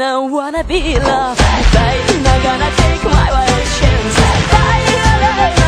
don't wanna be loved. Babe, not gonna take my wild chance Bye,